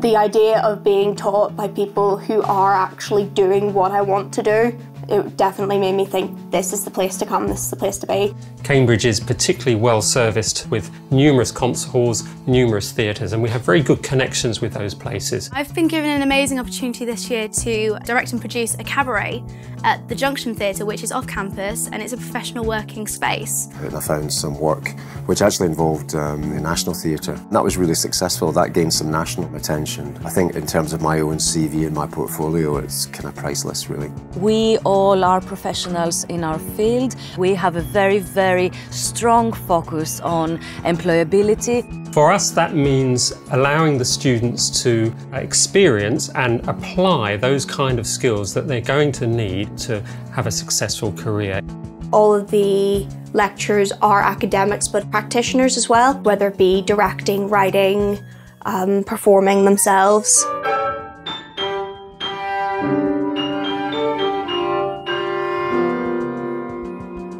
The idea of being taught by people who are actually doing what I want to do it definitely made me think this is the place to come, this is the place to be. Cambridge is particularly well serviced with numerous concert halls, numerous theatres, and we have very good connections with those places. I've been given an amazing opportunity this year to direct and produce a cabaret at the Junction Theatre, which is off campus, and it's a professional working space. And I found some work which actually involved um, the National Theatre. That was really successful, that gained some national attention. I think in terms of my own CV and my portfolio, it's kind of priceless, really. We all are professionals in our field. We have a very, very strong focus on employability. For us, that means allowing the students to experience and apply those kind of skills that they're going to need to have a successful career. All of the lecturers are academics but practitioners as well, whether it be directing, writing, um, performing themselves.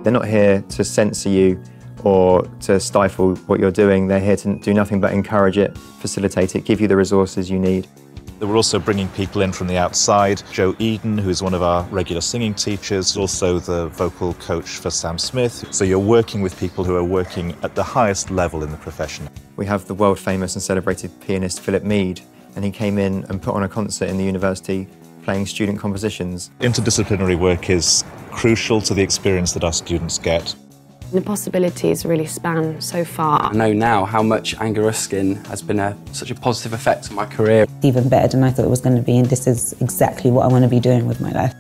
They're not here to censor you or to stifle what you're doing. They're here to do nothing but encourage it, facilitate it, give you the resources you need. We're also bringing people in from the outside. Joe Eden, who's one of our regular singing teachers, also the vocal coach for Sam Smith. So you're working with people who are working at the highest level in the profession. We have the world famous and celebrated pianist Philip Mead, and he came in and put on a concert in the university playing student compositions. Interdisciplinary work is crucial to the experience that our students get. The possibilities really span so far. I know now how much Anglia Ruskin has been a, such a positive effect on my career. Even better than I thought it was going to be, and this is exactly what I want to be doing with my life.